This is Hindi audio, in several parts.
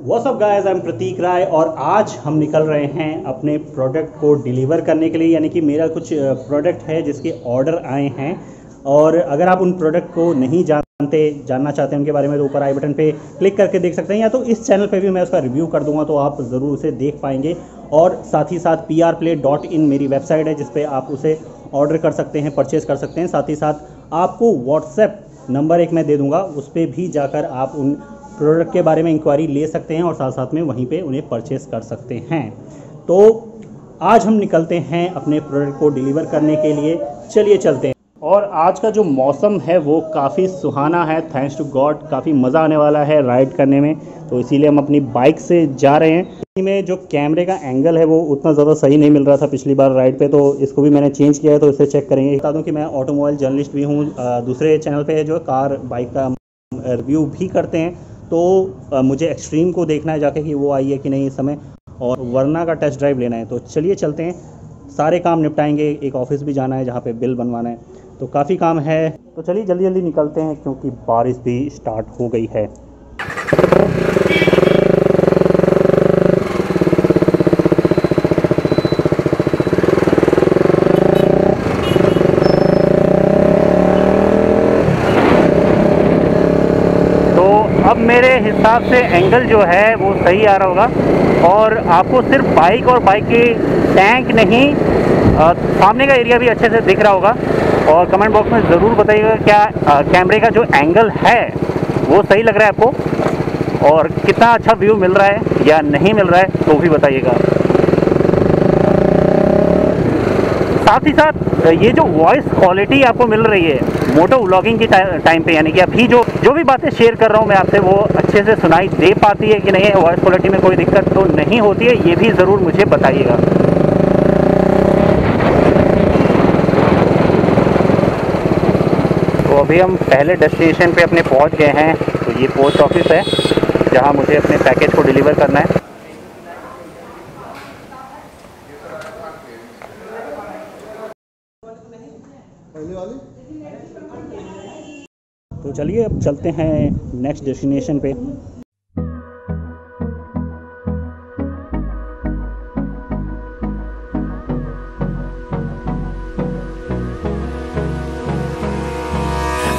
What's up guys I am Prateek Rai और आज हम निकल रहे हैं अपने प्रोडक्ट को डिलीवर करने के लिए, यानी कि मेरा कुछ प्रोडक्ट है जिसके ऑर्डर आए हैं। और अगर आप उन प्रोडक्ट को नहीं जानते, जानना चाहते हैं उनके बारे में तो ऊपर आई बटन पे क्लिक करके देख सकते हैं, या तो इस चैनल पे भी मैं उसका रिव्यू कर दूँगा तो आप ज़रूर उसे देख पाएँगे। और साथ ही साथ P R play dot in मेरी वेबसाइट है, जिसपे आप उसे ऑर्डर कर सकते हैं परचेज़ कर सकते हैं। साथ ही साथ आपको व्हाट्सएप नंबर एक मैं दे दूँगा, उस पर भी जाकर आप उन प्रोडक्ट के बारे में इंक्वायरी ले सकते हैं और साथ साथ में वहीं पे उन्हें परचेस कर सकते हैं। तो आज हम निकलते हैं अपने प्रोडक्ट को डिलीवर करने के लिए। चलिए चलते हैं। और आज का जो मौसम है वो काफ़ी सुहाना है। थैंक्स टू गॉड काफ़ी मज़ा आने वाला है राइड करने में। तो इसीलिए हम अपनी बाइक से जा रहे हैं। में जो कैमरे का एंगल है वो उतना ज़्यादा सही नहीं मिल रहा था पिछली बार राइड पे तो इसको भी मैंने चेंज किया है तो इसे चेक करेंगे। बता दूँ कि मैं ऑटोमोबाइल जर्नलिस्ट भी हूँ। दूसरे चैनल पे जो कार बाइक का रिव्यू भी करते हैं। तो मुझे एक्सट्रीम को देखना है जाके कि वो आई है कि नहीं इस समय और वरना का टेस्ट ड्राइव लेना है। तो चलिए चलते हैं। सारे काम निपटाएँगे। एक ऑफ़िस भी जाना है जहाँ पे बिल बनवाना है। तो काफ़ी काम है। तो चलिए जल्दी जल्दी निकलते हैं क्योंकि बारिश भी स्टार्ट हो गई है। अब मेरे हिसाब से एंगल जो है वो सही आ रहा होगा। और आपको सिर्फ़ बाइक और बाइक की टैंक नहीं आ, सामने का एरिया भी अच्छे से दिख रहा होगा। और कमेंट बॉक्स में ज़रूर बताइएगा क्या कैमरे का जो एंगल है वो सही लग रहा है आपको? और कितना अच्छा व्यू मिल रहा है या नहीं मिल रहा है तो भी बताइएगा। साथ ही साथ ये जो वॉइस क्वालिटी आपको मिल रही है मोटो व्लॉगिंग की टाइम पे, यानी कि अभी जो जो भी बातें शेयर कर रहा हूँ मैं आपसे, वो अच्छे से सुनाई दे पाती है कि नहीं वॉइस क्वालिटी में कोई दिक्कत तो नहीं होती है, ये भी ज़रूर मुझे बताइएगा। तो अभी हम पहले डेस्टिनेशन पे अपने पहुँच गए हैं तो ये पोस्ट ऑफ़िस है, जहाँ मुझे अपने पैकेज को डिलीवर करना है। तो चलिए अब चलते हैं नेक्स्ट डेस्टिनेशन पे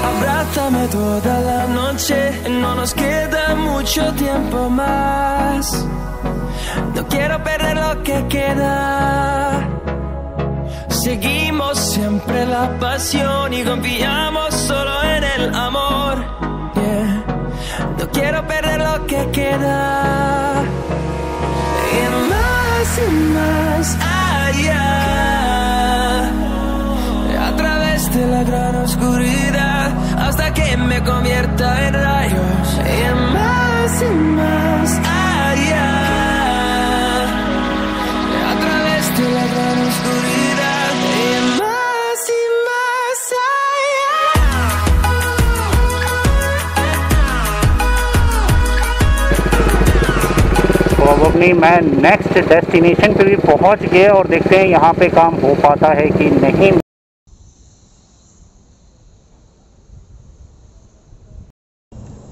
Abrázame toda la noche, no nos queda mucho tiempo más. No quiero perder lo que queda. Seguimos siempre la pasión y confiamos solo en el amor. No quiero perder lo que queda. Y más y más allá. A través de la gran oscuridad. Hasta que me convierta en अपनी, मैं नेक्स्ट डेस्टिनेशन पे भी पहुँच गए और देखते हैं यहाँ पे काम हो पाता है कि नहीं।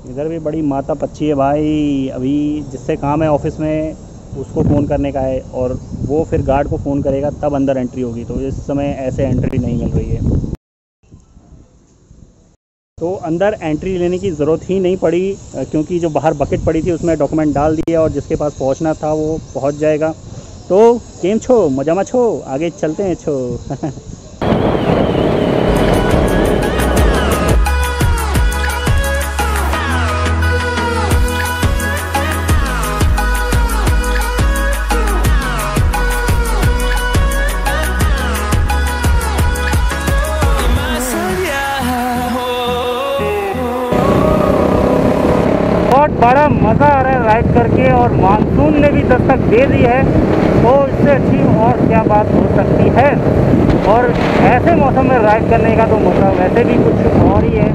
इधर भी बड़ी माता पच्ची है भाई। अभी जिससे काम है ऑफ़िस में, उसको फ़ोन करने का है और वो फिर गार्ड को फ़ोन करेगा, तब अंदर एंट्री होगी। तो इस समय ऐसे एंट्री नहीं मिल रही है। तो अंदर एंट्री लेने की ज़रूरत ही नहीं पड़ी क्योंकि जो बाहर बकेट पड़ी थी उसमें डॉक्यूमेंट डाल दिए और जिसके पास पहुँचना था वो पहुँच जाएगा। तो गेम छो मजामा छो आगे चलते हैं छो। बड़ा मज़ा आ रहा है राइड करके और मानसून ने भी दस्तक दे दी है। तो इससे अच्छी और क्या बात हो सकती है? और ऐसे मौसम में राइड करने का तो मज़ा वैसे भी कुछ और ही है।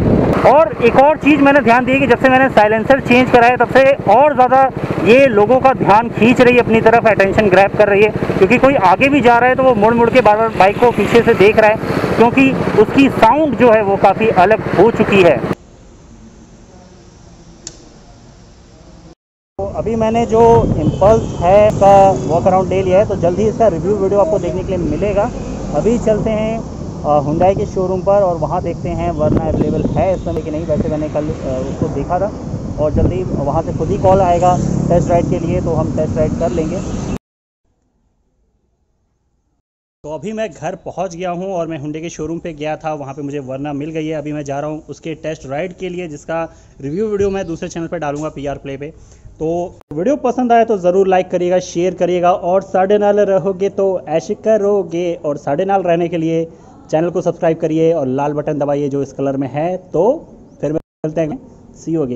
और एक और चीज़ मैंने ध्यान दी कि जब से मैंने साइलेंसर चेंज करा है, तब से और ज़्यादा ये लोगों का ध्यान खींच रही है, अपनी तरफ़ अटेंशन ग्रैप कर रही है। क्योंकि कोई आगे भी जा रहा है तो वो मुड़ मुड़ के बार बार बाइक को पीछे से देख रहा है, क्योंकि उसकी साउंड जो है वो काफ़ी अलग हो चुकी है। अभी मैंने जो इम्पल्स है का वॉक अराउंड ले लिया है तो जल्दी इसका रिव्यू वीडियो आपको देखने के लिए मिलेगा। अभी चलते हैं हुंडाई के शोरूम पर और वहाँ देखते हैं वरना अवेलेबल है इस समय कि नहीं। वैसे मैंने कल उसको देखा था और जल्दी वहाँ से खुद ही कॉल आएगा टेस्ट राइड के लिए तो हम टेस्ट राइड कर लेंगे तो अभी मैं घर पहुँच गया हूँ और मैं हुंडे के शोरूम पे गया था, वहाँ पे मुझे वरना मिल गई है। अभी मैं जा रहा हूँ उसके टेस्ट राइड के लिए, जिसका रिव्यू वीडियो मैं दूसरे चैनल पे डालूँगा पी आर प्ले पे। तो वीडियो पसंद आए तो ज़रूर लाइक करिएगा शेयर करिएगा और साढ़े नाल रहोगे तो ऐश करोगे। और साढ़े नाल रहने के लिए चैनल को सब्सक्राइब करिए और लाल बटन दबाइए जो इस कलर में है। तो फिर मिलते हैं। सी हो